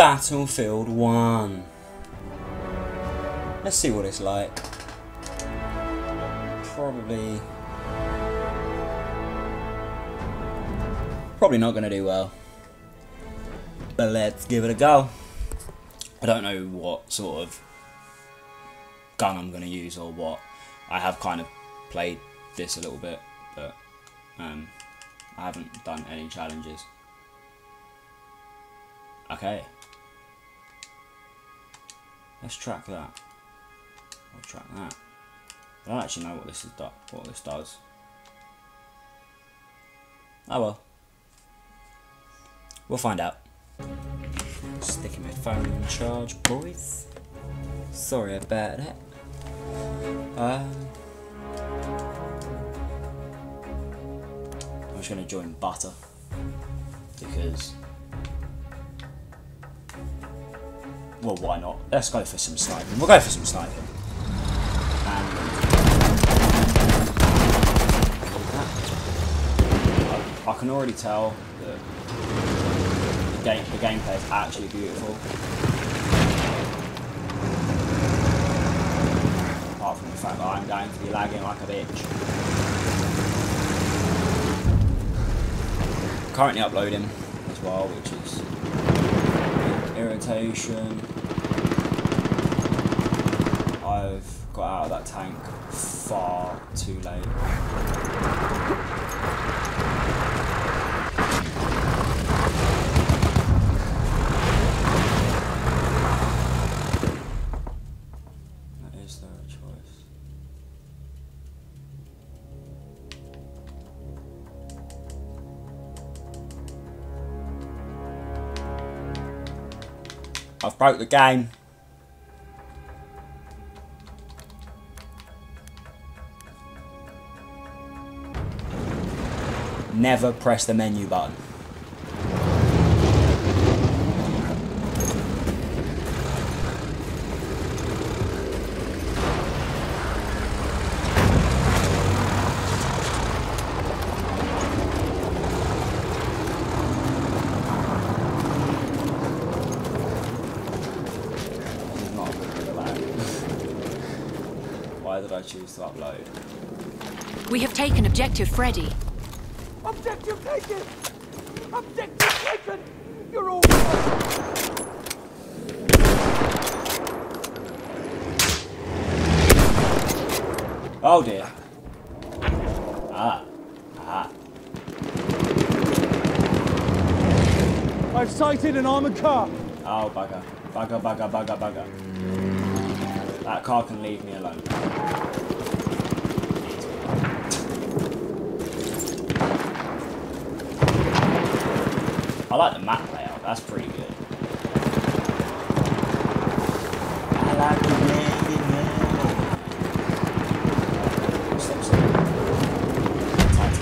Battlefield 1. Let's see what it's like. Probably... Probably not going to do well. But let's give it a go. I don't know what sort of gun I'm going to use or what. I have kind of played this a little bit, but um, I haven't done any challenges. Okay. Let's track that. I'll track that. I don't actually know what this is what this does. Oh well. We'll find out. Sticking my phone in charge, boys. Sorry about that. Um, I'm just going to join Butter because, well, why not? Let's go for some sniping. We'll go for some sniping. And I can already tell that the game the gameplay is actually beautiful. Apart from the fact that I'm going to be lagging like a bitch. Currently uploading as well, which is irritation. I've got out of that tank far too late. Broke the game. Never press the menu button. This is not a good bit of lag. Why did I choose to upload? We have taken objective Freddy. Objective taken! Objective taken! You're all Oh dear. Ah. Ah. I've sighted an armored car. Oh bugger. Bugger, bugger, bugger, bugger. That car can leave me alone. I like the map layout, that's pretty good. I like the way it looks. Stop.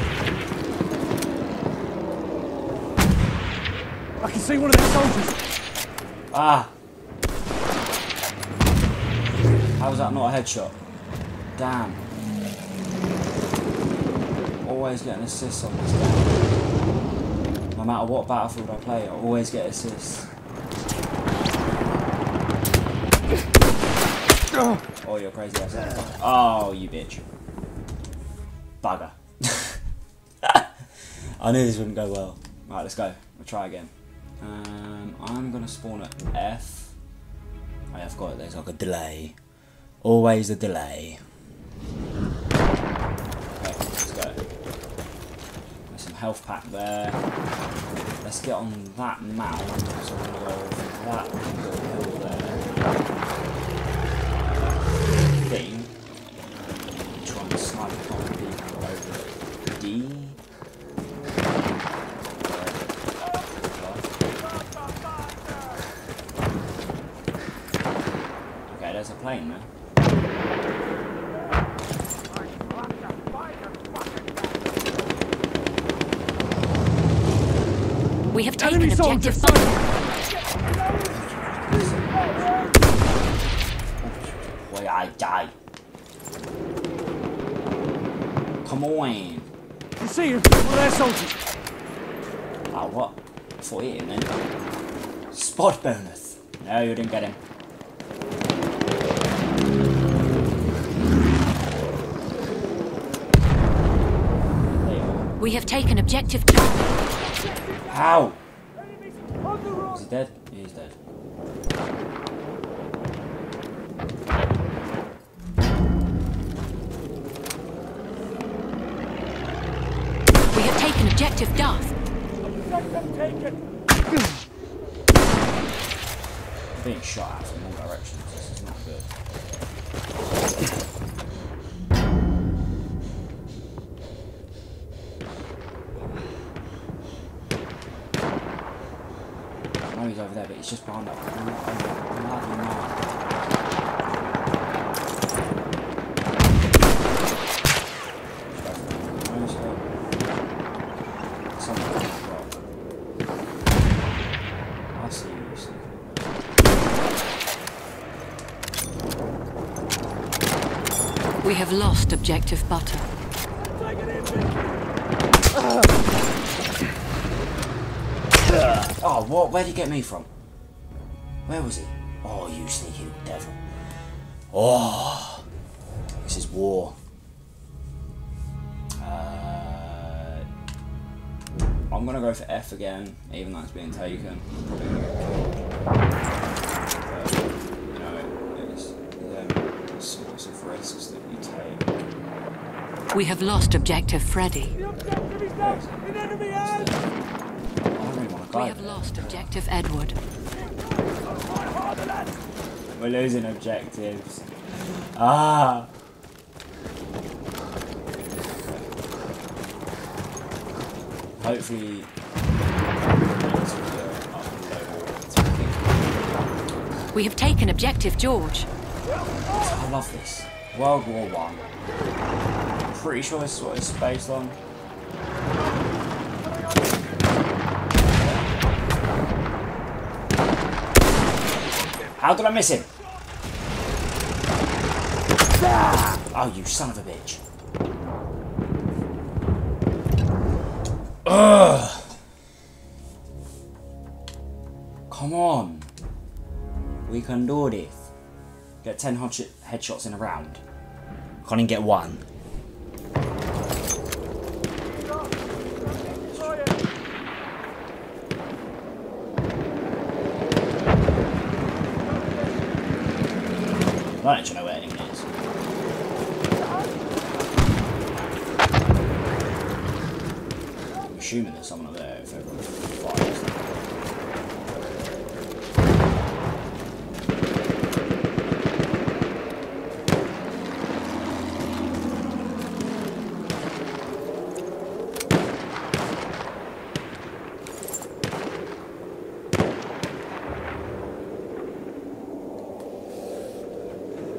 I can see one of the soldiers. Ah! How was that not a headshot? Damn. Always getting assists on this game. No matter what battlefield I play, I always get assists. Oh, you're crazy. Oh, you bitch. Bugger. I knew this wouldn't go well. Right, let's go. We'll try again. Um, I'm gonna spawn at F. I have got it. There's like a delay. Always a delay. There's some health pack there. Let's get on that mound. So I'm go that hill there. Couple people over D. Okay, there's a plane there. We have taken Enemy objective soldiers! Bunker. Why I die? Come on. You see him? One of their soldiers. Oh, ah, what? I thought he then. Spot bonus. No, you didn't get him. There you go. We have taken objective Charlie. How? Enemies on the road. Is he dead? Yeah, he's dead. We have taken objective Duff. Sector taken. Being shot at from all directions. This is not good. On that rock. I see you. see. We have lost objective Butter. Oh, what? Where'd you get me from? Where was he? Oh, you sneaky devil. Oh, this is war. Uh, I'm gonna go for F again, even though it's being taken. Probably gonna get killed. You know, it's them sorts of risks that you take. We have lost objective Freddy. The objective is now in enemy hands. I don't really want to go. We have lost objective Edward. Fight harder, lads. We're losing objectives. Ah. Hopefully. We have taken objective George. I love this. World War One. Pretty sure this is what it's based on. How did I miss him? Oh, you son of a bitch. Ugh. Come on. We can do this. Get 10 headshots in a round. Can't even get one. Don't actually know where anyone is. I'm assuming there's someone up there if everyone fires.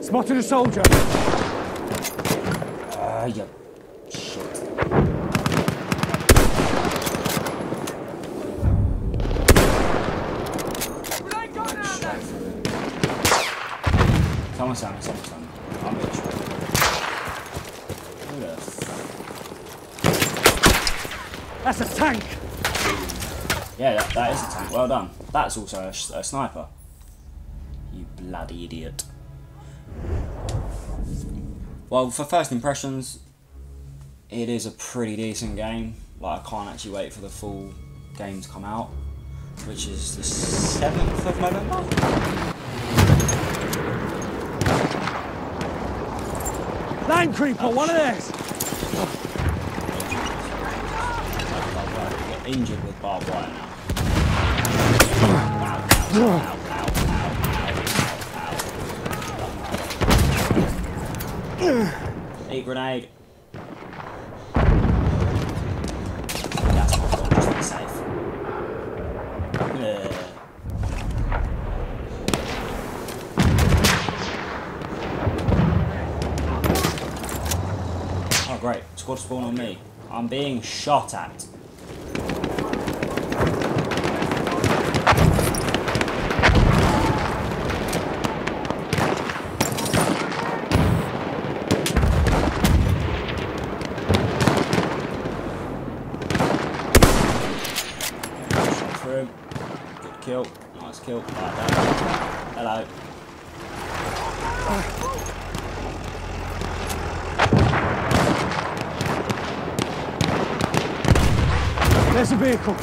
Spotted a soldier. Ah, you shit. Grenade going out Straight there. through. Someone's down, someone's down. I'm being shot. Who the f- That's a tank. Yeah, that, that is a tank. Well done. That's also a sniper. You bloody idiot. Well, for first impressions, it is a pretty decent game. Like, I can't actually wait for the full game to come out, which is the 7th of November. Land creeper, one of theirs. Get injured with barbed wire now. Ow, ow, ow, Eat grenade. That's not good, just be safe. Oh great, squad spawn on me. I'm being shot at. Shot through him. Good kill. Nice kill. Hello. There's a vehicle.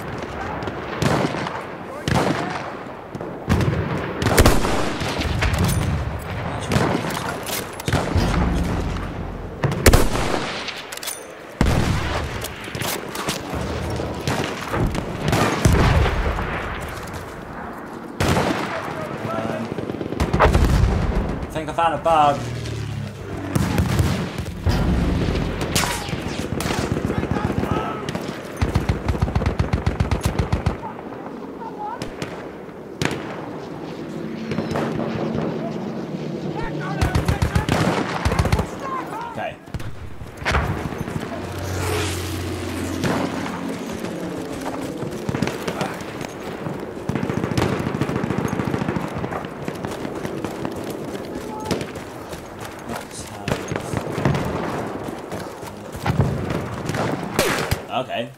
I found a bug. Okay. Let's have- Okay.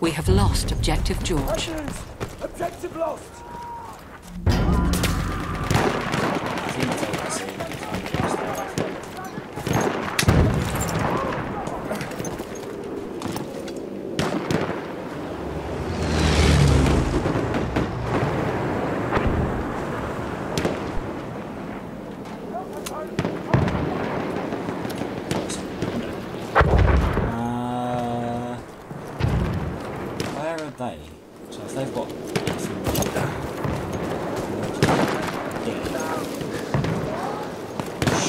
We have lost Objective George. Objective lost. I think it's over to see if I can just stay away from it. Uh, where are they? So if they've got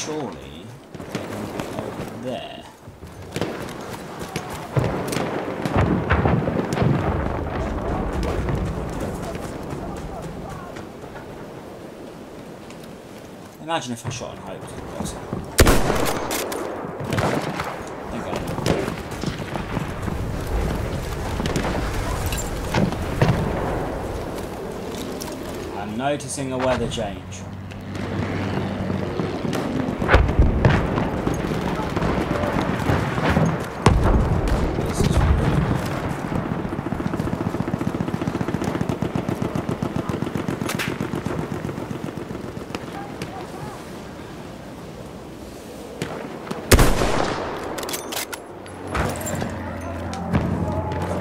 surely they're going to be over there. Imagine if I shot hoped it was. Okay. I'm noticing a weather change. This is really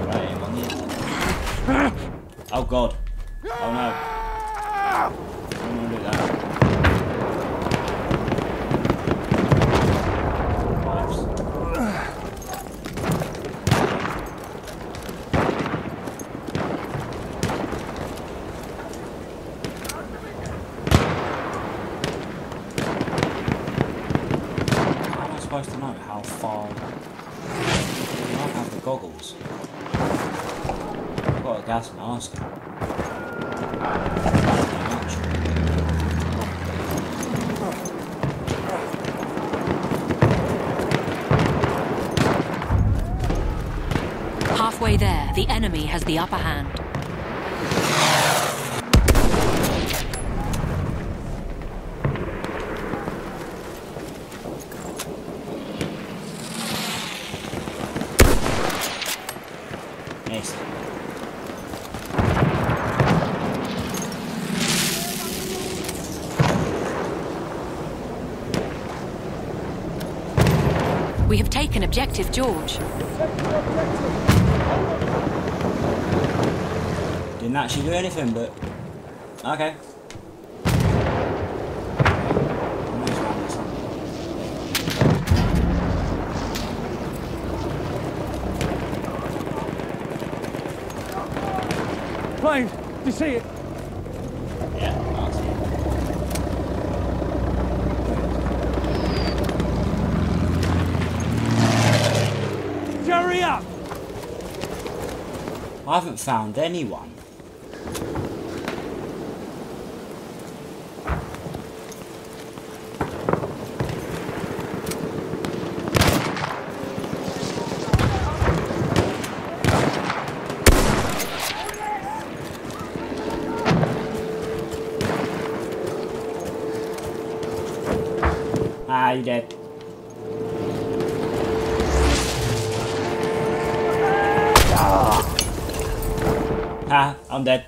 Right, I'm on the internet. Oh god. Oh no. I don't want to do that. Whoops. How am I supposed to know how far? I don't have the goggles. I've got a gas mask. Halfway there, the enemy has the upper hand. We have taken Objective George. Didn't actually do anything, but okay. Nice round or something. Plane. Do you see it? Yeah, nice. Hurry up. I haven't found anyone. Ah, you dead. I'm dead.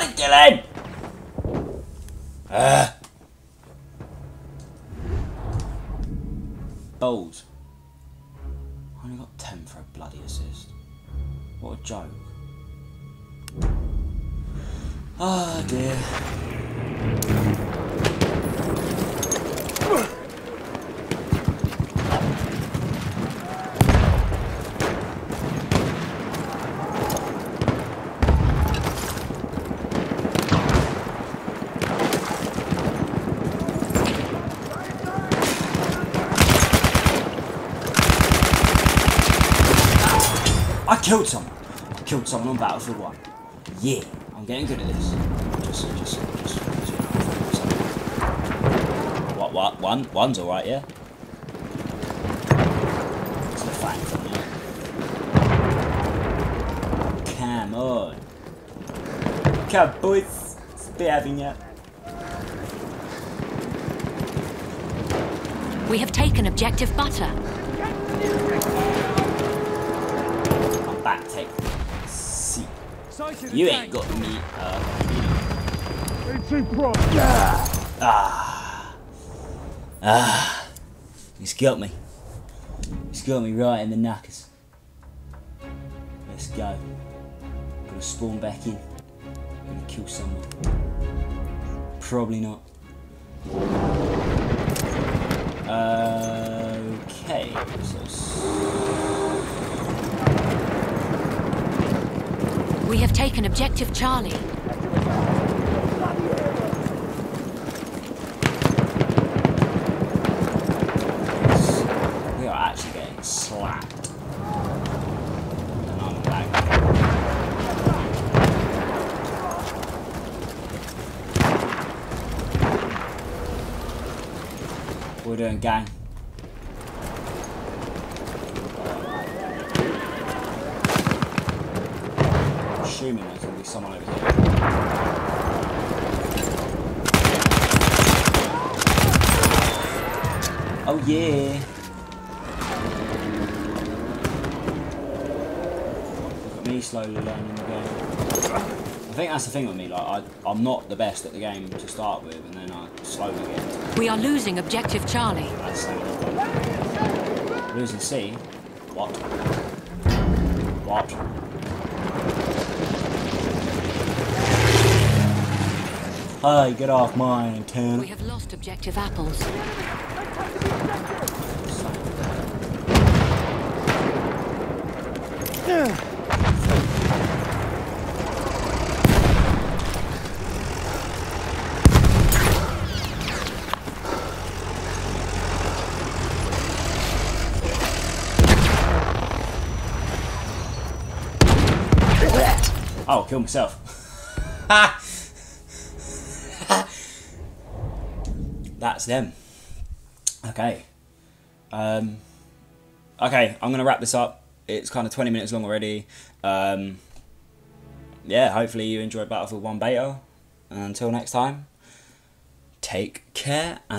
Didn't kill him! Ah. Balls. I only got 10 for a bloody assist. What a joke. Ah dear. I killed someone. I killed someone on Battlefield 1. Yeah, I'm getting good at this. Just, just, just, just What, what? One? One's alright, yeah? It's a fact for me. Come on. Come, boys. Be having ya. We have taken objective butter. I'm take. Sighted You ain't got me, uh, Two. Ah. Ah. He's got me. He's got me right in the knackers. Let's go. I'm Gonna spawn back in. Gonna kill someone. Probably not. Okay. So We have taken objective Charlie. we are actually getting slapped. We're doing gang. Assuming there's gonna be someone over here. Oh yeah. Me slowly learning the game. I think that's the thing with me, like I, I'm not the best at the game to start with and then I slowly get. We are losing objective Charlie. That's. Losing C? What? What? Hey, get off my antenna. We have lost objective apples. Oh, kill myself. That's them. Okay. Um, okay, I'm gonna wrap this up. It's kind of 20 minutes long already. Um, yeah, hopefully you enjoyed Battlefield 1 beta. And until next time, take care and